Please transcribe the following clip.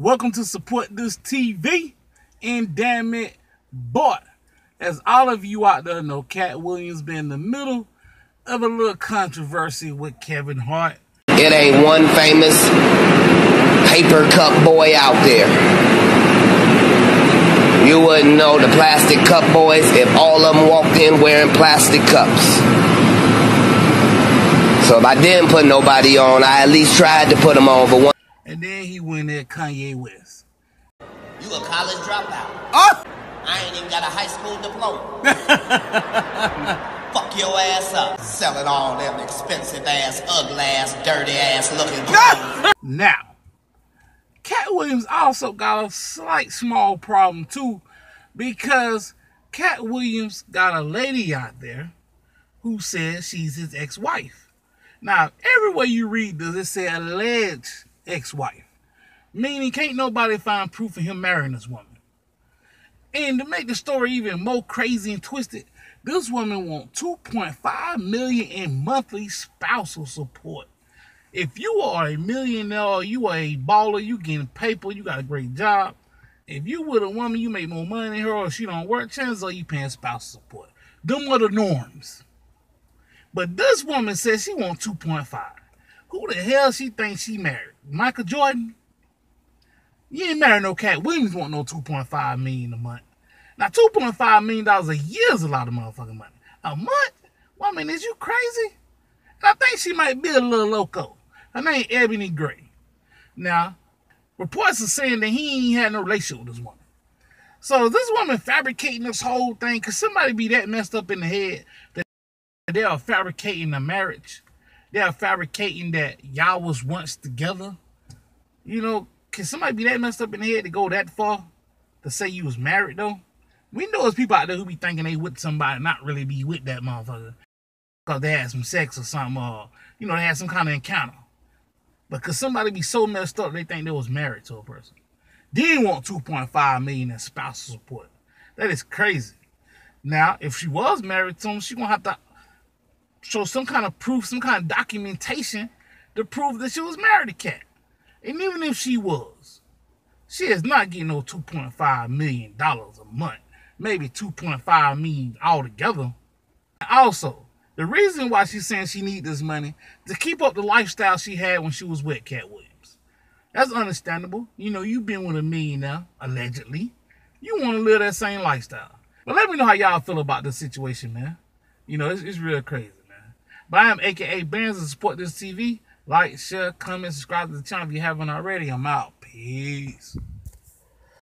Welcome to Support This TV and damn it, but as all of you out there know, Katt Williams been in the middle of a little controversy with Kevin Hart. It ain't one famous paper cup boy out there. You wouldn't know the plastic cup boys if all of them walked in wearing plastic cups. So if I didn't put nobody on, I at least tried to put them on for one. And then he went at Kanye West. You a college dropout. Oh! I ain't even got a high school diploma. Fuck your ass up. Selling all them expensive ass, ugly ass, dirty ass looking. Now, Katt Williams also got a slight small problem too, because Katt Williams got a lady out there who says she's his ex-wife. Now, everywhere you read this, it say alleged ex-wife. Meaning can't nobody find proof of him marrying this woman. And to make the story even more crazy and twisted, this woman want 2.5 million in monthly spousal support. If you are a millionaire, you are a baller, you getting paper, you got a great job. If you with a woman, you make more money than her, or she don't work, chances are you paying spousal support. Them are the norms. But this woman says she want 2.5. Who the hell she thinks she married? Michael Jordan? You ain't married no Katt Williams want no 2.5 million a month. Now 2.5 million dollars a year is a lot of motherfucking money. A month? Well, I mean, is you crazy? And I think she might be a little loco. Her name Ebony Gray. Now, reports are saying that he ain't had no relationship with this woman. So this woman fabricating this whole thing, could somebody be that messed up in the head that they are fabricating a marriage? They are fabricating that y'all was once together? You know, can somebody be that messed up in the head to go that far to say you was married though? We know there's people out there who be thinking they with somebody, not really be with that motherfucker, cause they had some sex or something, or you know they had some kind of encounter. But cause somebody be so messed up, they think they was married to a person. Then want 2.5 million in spousal support. That is crazy. Now, if she was married to him, she gonna have to show some kind of proof, some kind of documentation to prove that she was married to Katt. And even if she was, she is not getting no $2.5 million a month. Maybe 2.5 million altogether. Also, the reason why she's saying she need this money to keep up the lifestyle she had when she was with Katt Williams. That's understandable. You know, you've been with a millionaire, allegedly. You want to live that same lifestyle. But let me know how y'all feel about this situation, man. You know, it's, it's real crazy. But I am AKA Bands and support this TV. Like, share, comment, subscribe to the channel if you haven't already. I'm out. Peace.